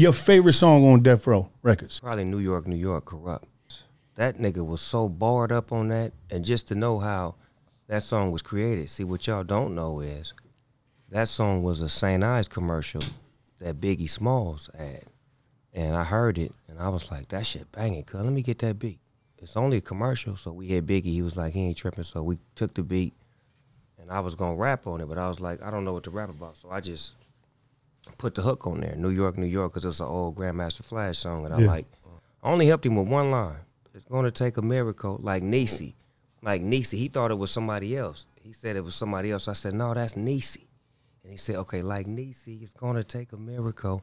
your favorite song on Death Row Records? Probably New York, New York, Kurupt. That nigga was so barred up on that, and just to know how that song was created. See, what y'all don't know is that song was a St. Ives commercial that Biggie Smalls had, and I heard it, and I was like, that shit banging. Cause let me get that beat. It's only a commercial, so we had Biggie. He was like, he ain't tripping, so we took the beat, and I was gonna rap on it, but I was like, I don't know what to rap about, so I just put the hook on there, New York, New York, because it's an old Grandmaster Flash song, and I Yeah. like. I only helped him with one line. It's gonna take a miracle, like Niecy, like Niecy. He thought it was somebody else. He said it was somebody else. I said, no, that's Niecy. And he said, okay, like Niecy, it's gonna take a miracle.